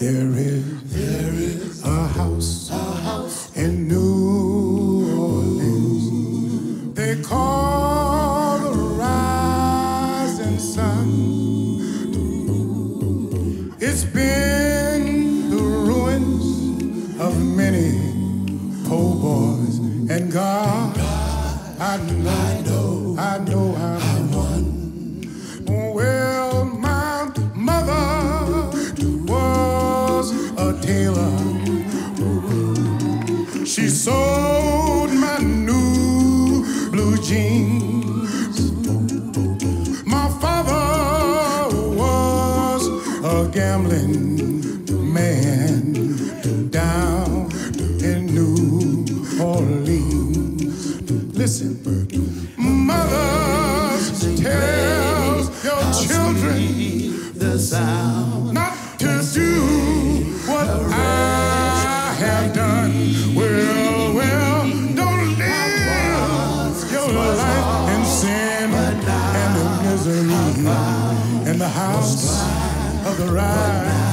There is, there is a house, a house in New Orleans. They call the rising sun. It's been the ruins of many poor boys and God. I know, I know I'm one. A tailor. She sold my new blue jeans. My father was a gambling man down in New Orleans. Listen, mothers tell your children The sound Well, well, don't live your life in sin and in misery in the house of the rise.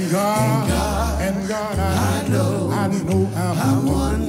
And God, and God, I, know, I know I'm, I'm one.